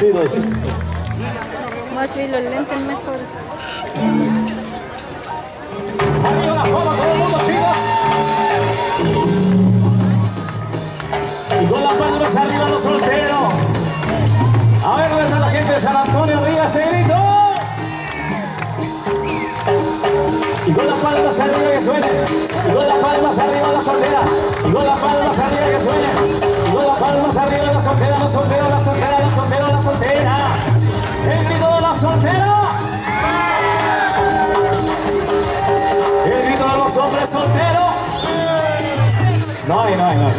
Sí, dos. Voy a subir los lentes mejor. Arriba la palma, todo el mundo, chicos. Y con las palmas arriba los solteros. A ver dónde está la gente de San Antonio, arriba ese grito. Y con las palmas arriba que suene. Y con las palmas arriba la soltera. Y con las palmas arriba que suene. Y con las palmas arriba la soltera, la soltera, los hombres solteros. No no no.